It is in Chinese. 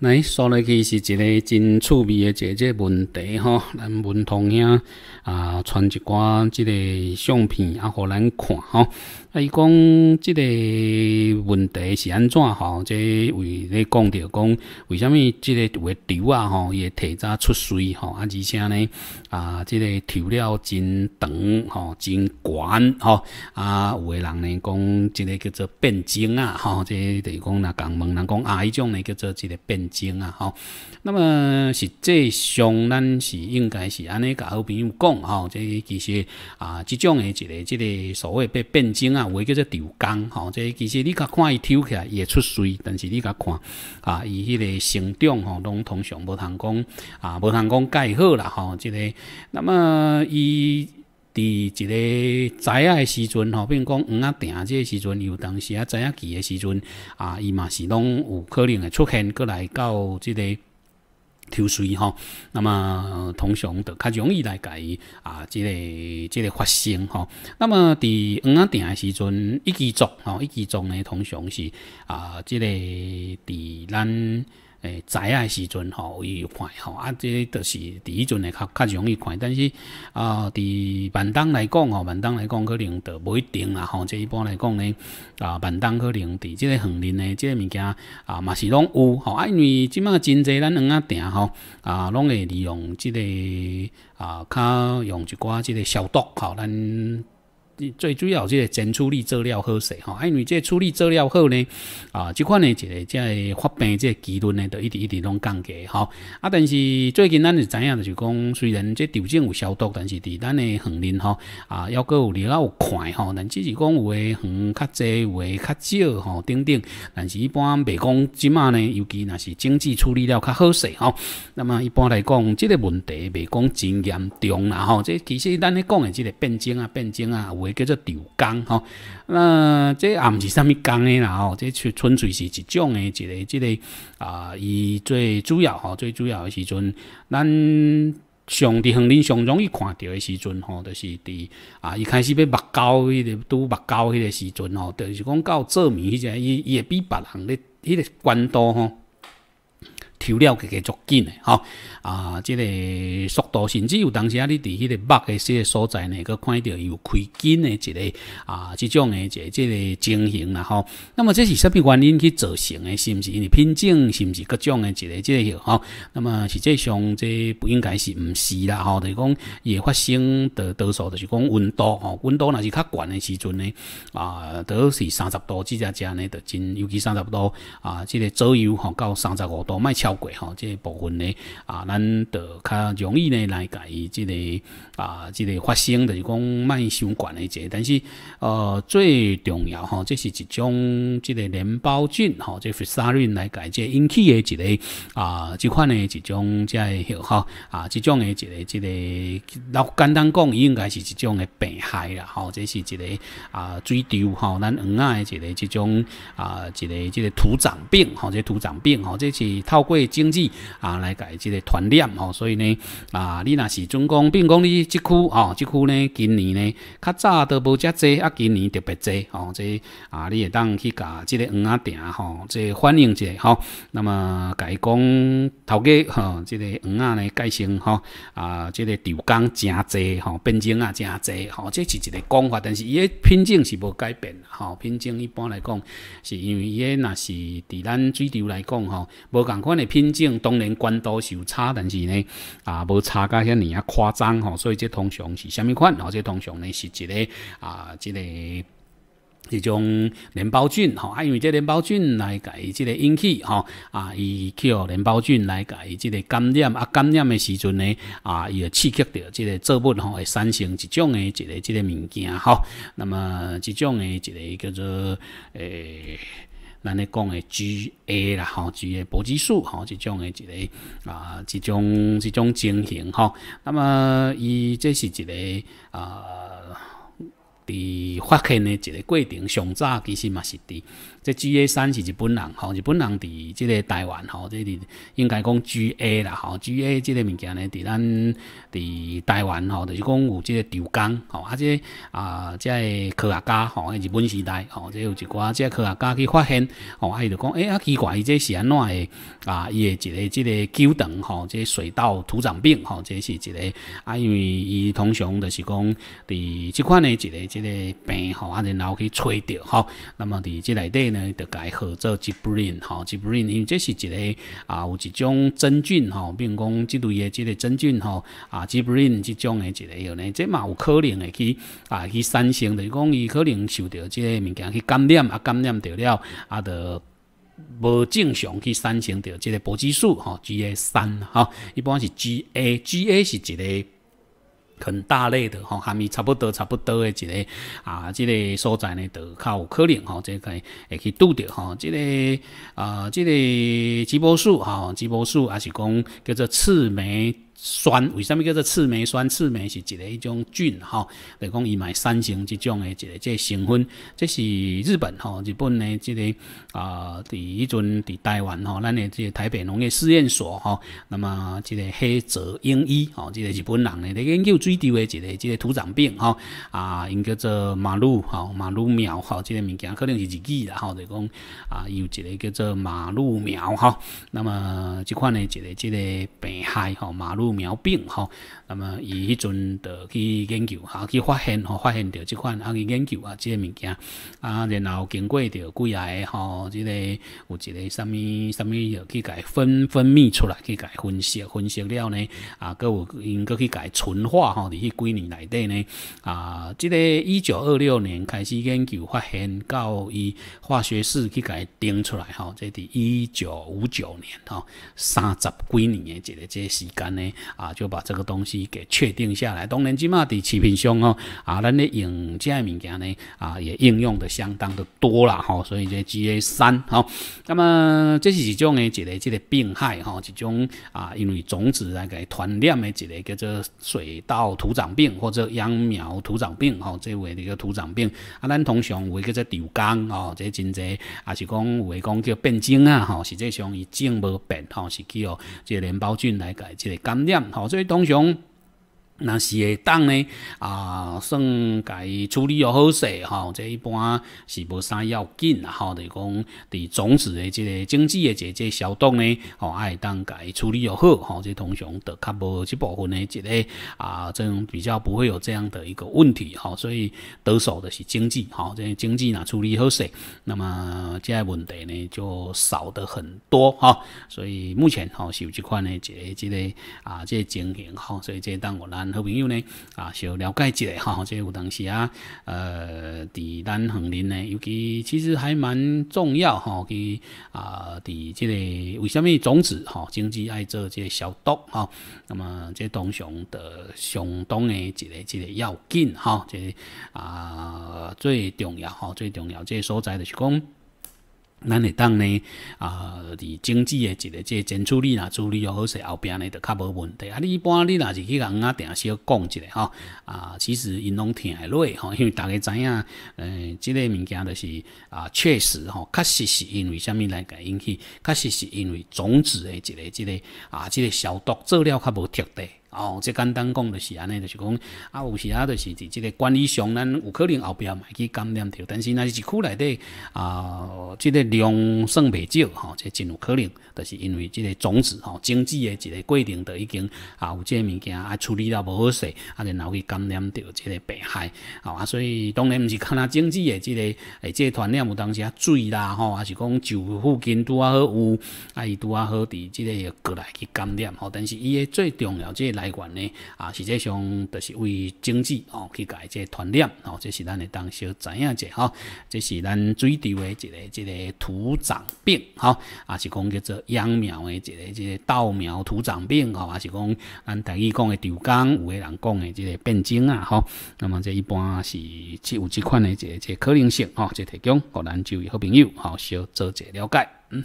来，说来去是一个真趣味的一个问题吼，咱文通兄啊传一寡即个相片啊，互咱看吼。啊，伊讲即个问题是安怎吼？即为咧讲着讲，为虾米即个有诶条啊吼，伊会提早出水吼？啊，而且呢啊，即个条了真长吼，真悬吼。啊，有诶人呢讲，即个叫做变精啊吼，即等于讲若共问人讲啊，迄种呢叫做即个变晶啊吼。那么实际上，咱是应该是安尼甲好朋友讲吼，即其实啊，即种诶一个即个所谓变变晶啊。啊，话叫做调工吼，即其实你甲看伊抽起来也出水，但是你甲看啊，伊迄个成长吼，拢通常无通讲啊，无通讲介好啦吼，即个那么伊伫一个知影诶时阵吼，比如讲黄啊定即个时阵，有当时啊仔仔期诶时阵啊，伊嘛是拢有可能会出现过来到即个。抽水吼，那么通常就较容易来伊啊，即个即个发生吼。那么伫黄仔定时阵，一支作吼，一支作呢，通常是啊，即个伫咱。诶，仔诶时阵吼，伊看吼，啊，即个就是伫迄阵会较较容易看，但是啊，伫万当来讲吼，万当来讲可能就无一定啦吼。即一般来讲呢，啊，万当可能伫即个横林呢，即个物件啊，嘛是拢有吼。啊，因为即马真济咱两啊定吼，啊，拢会利用即个啊，较用一寡即个消毒吼，咱。最主要即个前处理做了好势吼，因为即个处理做了好呢，啊，即款呢一个即个发病即个机率呢，就一直一直拢降低吼。啊，但是最近咱是知影，就是讲虽然即条件有消毒，但是伫咱的横林吼，啊，要阁有了有快吼，但只是讲有诶远较济，有诶较少吼，等等。但是一般袂讲即马呢，尤其若是经济处理了较好势吼。那么一般来讲，即个问题袂讲真严重啦吼。即其实咱咧讲诶即个变种啊，变种啊，有叫做吊工吼，那这也毋是啥物工诶啦吼，这纯粹是一种诶一个即个啊，伊最主要吼，最主要诶时阵，咱上伫横林上容易看到诶时阵吼，就是伫啊，一开始要目胶迄个拄目胶迄个时阵吼，就是讲到做面迄只，伊伊会比别人咧迄个关度吼。抽了个个足紧的，吼啊！即个速度，甚至有当时啊，你伫迄个目诶些所在呢，佮看到有开筋诶一个啊，即种诶即即个情形啦，吼。那么这是啥物原因去造成诶？是毋是因为品种？是毋是各种诶一个即个吼？那么实际上这不应该是毋是啦，吼。就是讲伊会发生的多数就是讲温度吼，温度若是较悬诶时阵呢，啊，都是三十度之只只呢，就真尤其三十度啊，即个左右吼到三十五度，莫超。过吼，即个部分呢，啊，咱得较容易呢来甲伊即个啊，即个发生就是讲卖伤管的这，但是呃最重要吼，这是一种即个淋巴菌吼，即个沙菌来改即引起的一个啊，即款的一种即个吼啊，即种的一个即个老简单讲，应该是一种的病害啦吼，这是一个啊水稻吼，咱黄啊的一个即种啊一个即个土长病吼，这土长病吼，这是透过经济啊，来改即个团练吼，所以呢啊，你若是准讲，比如讲你即区哦，即区呢，今年呢较早都无遮济，啊，今年特别济吼，这啊，你会当去甲即个黄仔定吼，这反映一下吼，那么甲伊讲头家吼，即个黄仔呢改成吼啊，即个调工诚济吼，变种啊诚济吼，这是一个讲法，但是伊诶品种是无改变吼，品种一般来讲，是因为伊诶若是伫咱水流来讲吼，无共款诶品。种当然关度是有差，但是呢，啊，无差甲遐尼啊夸张吼，所以这通常是虾米款？吼，这通常呢是一个啊，即个一种淋巴菌吼，啊，因为这淋巴菌来甲伊即个引起吼，啊，伊去互淋巴菌来甲伊即个感染啊，感染的时阵呢，啊，伊会刺激着即个作物吼，会产生一种的一个即个物件吼，那么即种的一个叫做诶。咱咧讲诶，G A 啦，吼，G A 搏击术，吼，即种诶一个啊，即种即种情形，吼。那么，伊这是一个啊，伫发现诶一个过程上早其实嘛是伫这 G A 三是日本人吼，日本人伫即个台湾吼，这里应该讲 G A 啦吼，G A 即个物件呢，伫咱伫台湾吼，就是讲有即个长江吼，啊即啊即个科学家吼，日本时代吼，即有一寡即个科学家去发现吼，啊伊就讲，诶啊奇怪，伊这是安怎诶啊？伊诶一个即个球场吼，即水稻土长病吼，这是一个啊，因为伊通常就是讲伫即款诶一个即个病吼，啊然后去吹着吼，那么伫即内底。呢，就改号做 Gibrin 吼，Gibrin 因为这是一个啊，有一种真菌吼，比如讲即类的即个真菌吼啊，Gibrin 即种的一个呢，这嘛有可能会去啊去产生，就是讲伊可能受到即个物件去感染啊，感染着了啊，就无正常去产生着即个搏激素吼，GA 三吼，一般是 GA，GA 是一个。很大类的吼，含义差不多差不多的一个啊，即个所在呢，就较有可能吼，即个会去拄着吼，即个啊，即个吉波素吼，吉波素也是讲叫做刺梅。酸为什么叫做刺梅酸？刺梅是一个一种菌吼，来讲伊买三型即种诶一个即成分，这是日本吼，日本诶即个啊，伫迄阵伫台湾吼，咱诶即个台北农业试验所吼，那么即个黑泽英一吼，即个日本人咧研究水稻诶一个即个土长病吼，啊，因叫做马路吼，马路苗吼，即个物件可能是日语啦吼，就讲啊，有一个叫做马路苗吼，那么即款诶一个即个病害吼，马路。苗病吼，那么伊迄阵就去研究哈，去发现吼，发现着即款啊去研究啊，即个物件。啊，然后经过着几啊个吼，即个有一个啥物啥物药去伊分分泌出来，去伊分析分析了呢啊，佮有因佮去伊纯化吼，伫迄几年内底呢。啊，即个一九二六年开始研究发现，到伊化学式去伊定出来吼，即伫一九五九年吼，三十几年的一个即个时间呢。啊，就把这个东西给确定下来。当然，即码伫市面上哦，啊，咱咧用这物件呢，啊，也应用的相当的多啦，吼。所以这 GA 三，吼，那么这是一种诶，一个这个病害，吼，一种啊，因为种子来给传染的一个叫做水稻土长病或者秧苗土长病，吼，这位的一个土长病。啊，咱通常有叫做丢缸，吼，这真济，啊是讲有诶讲叫变种啊，吼，实际上伊种无变，吼，是叫这个连孢菌来改这个感染。好，所以通常。那是会当呢啊，算甲伊处理又好势吼，这一般是无啥要紧啦吼，就是讲伫种子的即个经济的这这小动呢，吼爱当甲伊处理又好吼，这通常都较无即部分的一个啊，这种比较不会有这样的一个问题吼，所以得手的是经济吼，这经济若处理好势，那么这个问题呢就少得很多哈，所以目前吼是有即款的一个即个啊这情形吼，所以这当我咱。好朋友呢，啊，小了解一下哈，这有当时啊，呃，伫咱恒林呢，尤其其实还蛮重要哈，去啊，伫这个为什么种子哈，经济爱做即个消毒哈，那么这东熊的相当的一个一个要紧哈，这啊最重要哈，最重要这所在就是讲。咱会当呢啊，伫经济诶一个即个处理啦，处理好势，后壁呢就较无问题。啊，你一般你若是去甲仔定小讲一下吼，啊，其实因拢听会落吼，因为逐个知影，诶，即个物件就是啊，确实吼，确实是因为虾米来个引起，确实是因为种子诶一个即个啊，即个消毒做了较无彻底。哦，即简单讲就是安尼，就是讲啊，有时啊，就是伫即个管理上，咱有可能后壁嘛去感染着，但是若是一区内底啊，即个量算袂少吼，这真有可能，就是因为即个种子吼，经济的一个规定都已经啊，有即个物件啊处理了无好势，啊，然后去感染着即个病害，啊，所以当然毋是看若经济的即个诶，即个传染有当时啊水啦吼，还是讲就附近拄啊好有，啊伊拄啊好伫即个过来去感染吼，但是伊诶最重要即个。来源呢啊，实际上就是为经济哦去改这团练哦，这是咱的当小知影者吼，这是咱水稻的一个一个土长病吼，啊是讲叫做秧苗的一个一个稻苗土长病吼，啊是讲咱台语讲的丢缸，有个人讲的这个变种啊吼，那么这一般是有这款的这这可能性吼，这提供互咱就好朋友吼小做者了解嗯。